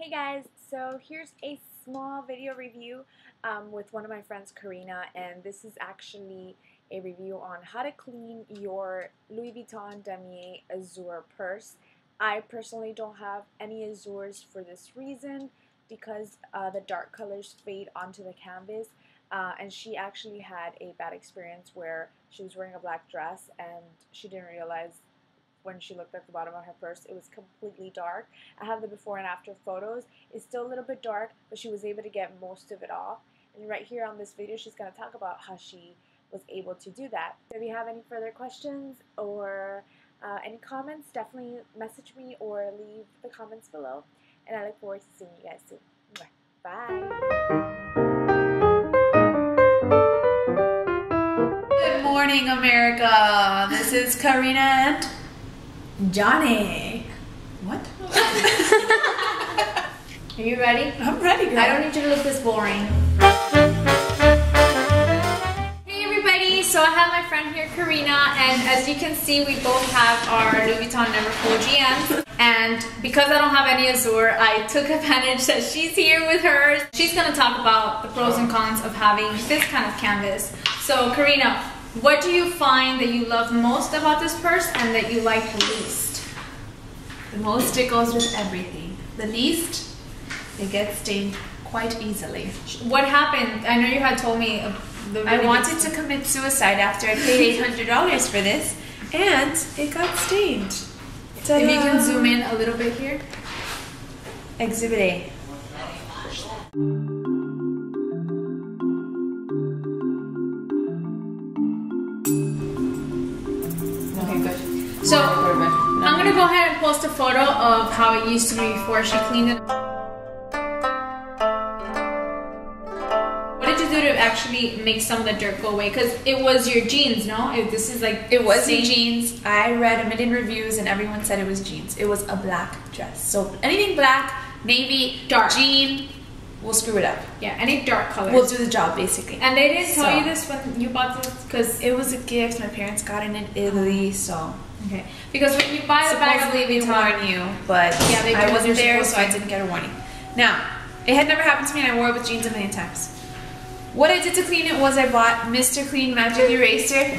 Hey guys, so here's a small video review um, with one of my friends Karina and this is actually a review on how to clean your Louis Vuitton Damier Azur purse. I personally don't have any Azurs for this reason because uh, the dark colors fade onto the canvas uh, and she actually had a bad experience where she was wearing a black dress and she didn't realize when she looked at the bottom of her purse, it was completely dark. I have the before and after photos. It's still a little bit dark, but she was able to get most of it off. And right here on this video, she's going to talk about how she was able to do that. If you have any further questions or uh, any comments, definitely message me or leave the comments below. And I look forward to seeing you guys soon. Bye. Good morning, America. This is Karina and Johnny. what? Are you ready? I'm ready, girl. I don't need you to look this boring. Hey everybody, so I have my friend here, Karina, and as you can see, we both have our Louis Vuitton Neverfull GMs. And because I don't have any Azur, I took advantage that she's here with hers. She's gonna talk about the pros and cons of having this kind of canvas. So Karina, what do you find that you love most about this purse and that you like the least? The most it goes with everything. The least, it gets stained quite easily. What happened? I know you had told me. uh, I wanted to commit suicide after I paid $800 for this, and it got stained. If you can zoom in a little bit here. Exhibit A. So I'm gonna go ahead and post a photo of how it used to be before she cleaned it. What did you do to actually make some of the dirt go away? Because it was your jeans, no? It, this is like It wasn't jeans. I read a million reviews and everyone said it was jeans. It was a black dress. So anything black, navy, Dark. jean, we'll screw it up. Yeah, any dark color. We'll do the job basically. and they didn't tell So- you this when you bought this, because It was a gift my parents got it in Italy, so okay, because when you buy the bag supposedly Louis warn you, but Yeah, they I wasn't there, so I didn't get a warning. Now, it had never happened to me, and I wore it with jeans a million times. What I did to clean it was I bought Mr. Clean Magic Eraser.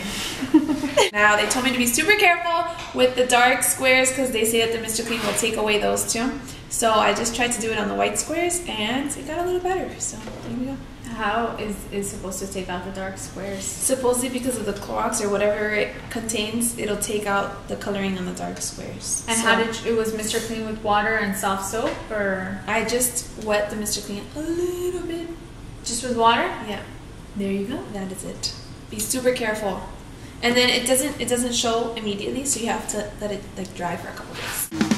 now they told me to be super careful with the dark squares because they say that the Mr. Clean will take away those too. So I just tried to do it on the white squares, and it got a little better. So there we go. how is is supposed to take out the dark squares? Supposedly because of the Clorox or whatever it contains, it'll take out the coloring on the dark squares. And So- how did you, it was Mr. Clean with water and soft soap, or I just wet the Mr. Clean a little bit. just with water? Yeah, there you go. That is it. Be super careful, and then it doesn't it doesn't show immediately, so you have to let it like dry for a couple days.